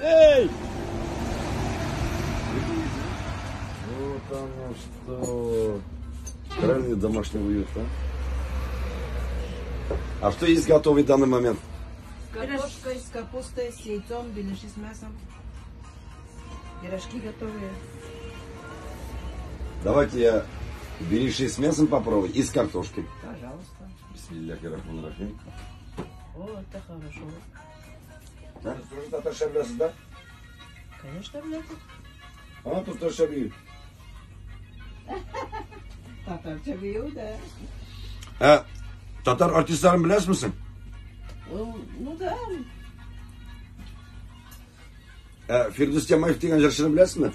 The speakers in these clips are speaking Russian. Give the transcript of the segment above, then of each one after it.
Эй! Вот оно что. Крайне домашний уют, а? А что есть готовый в данный момент? Картошка с капустой, с яйцом, беляши с мясом. Пирожки готовые. Давайте я беляши с мясом попробую и с картошкой. Пожалуйста. Бисмилля, О, это хорошо. Да? Тоже татарша білесіз, да? Конечно, влезет. А, тут татарша бию. Татарча бию, да. Ha, Tatar artistlerini bilir misin? Ну, ну да. Ha, Firdevs Cemayev degan jarishini bilasizmi?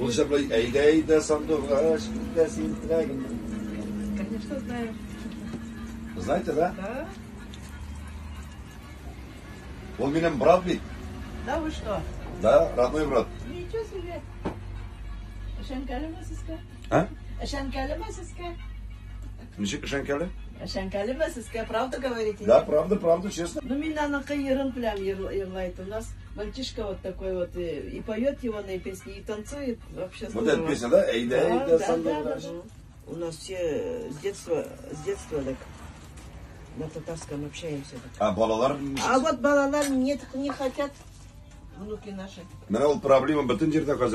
Ол же былай әйдә әйдә сандуғаш бітәсін тілегін. Конечно, знаю. Знаете, да? Да? Ол менің брат бит. Да вы что? Да, родной брат. Ничего себе. Шанкали масыска? А? Шанкали масыска? Ничек Шанкали? Шанкали масыска, правда говорите? Да, правда, правда, честно. Ну, меня на кайерон прям ерлает. У нас мальчишка вот такой вот и, и поет его на песни, и танцует. Вообще Вот здорово. эта песня, да? Әйдә Да, әйдә да, да, сандуғаш. да. У нас все с детства, с детства так на татарском общаемся. А балалар А вот балалар нет, не хотят, внуки наши. Менә ул проблема бөтен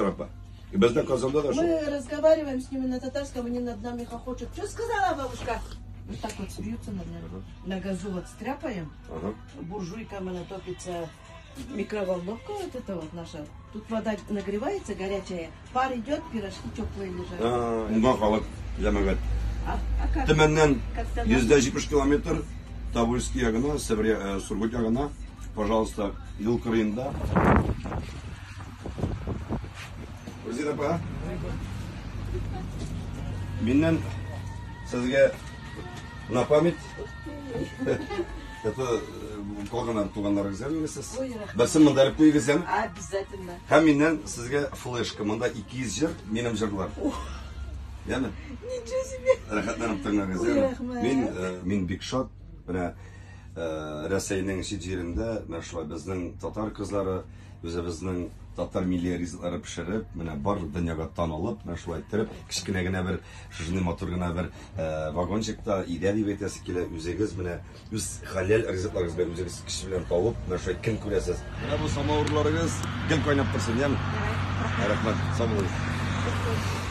апа. И бездә Казанда да. Мы разговариваем с ними на татарском, они над нами хохочут. Что сказала бабушка? Вот так вот смеются над нами. На газу вот стряпаем, Ага. буржуйка она топится, микроволновка вот это вот наша. Тут вода нагревается горячая, пар идет, пирожки теплые лежат. А, Унган халык җәмәгать. А, Төменнен 170 километр Тобольский ягына, э, Сургут ягына. Пожалуйста, ел қырында. Президент па? Менен сізге на память. Это қалғаннан туғандарыңызға бересіз бәсі мында іліп қойып обязательно һәм менен сізге флешка мында 200 жыр менің жырлар Яна ничего себе! Рахаттаныптың ағыз мен э, мен бекшот мына э, рәсейнің шетелінде мына шулай біздің татар қыздары өзіміздің татар милли ризыклары пішіріп міне барлық дүниеге танылып міне шулай тіріп кішкене генә бер шушындай матур гына бер э, вагончикта идә дип әйтәсе килә үзегез менә үз хәләл ризыкларыгыз белән үзегез кеше белән табып менә шулай көн күрәсез. Менә бу самауырларыгыз гел кайнап торсын яме рәхмәт сау булыгыз